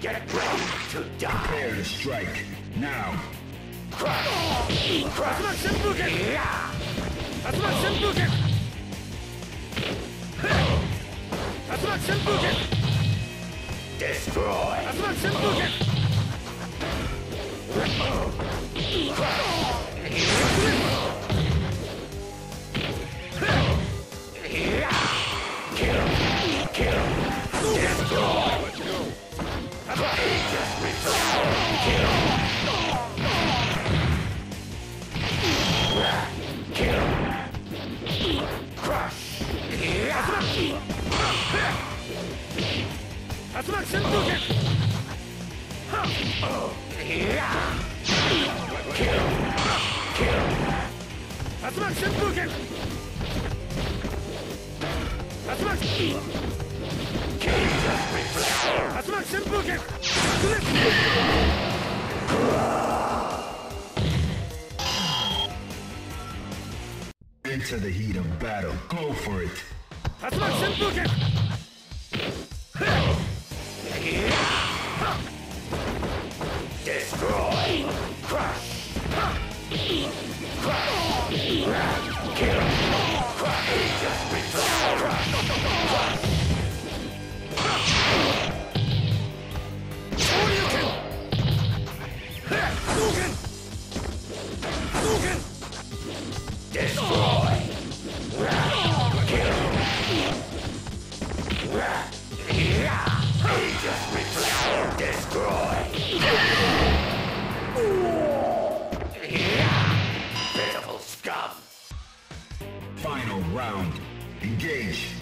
Get ready to die. Prepare to strike. Now. Crush! Crush! Crush! Senpuken! Yeah! Asuma Senpuken! Asuma Senpuken! Destroy! Asuma Senpuken! 旋風剣 Into the heat of battle. Go for it. That's not Senpuken! Final round. Engage.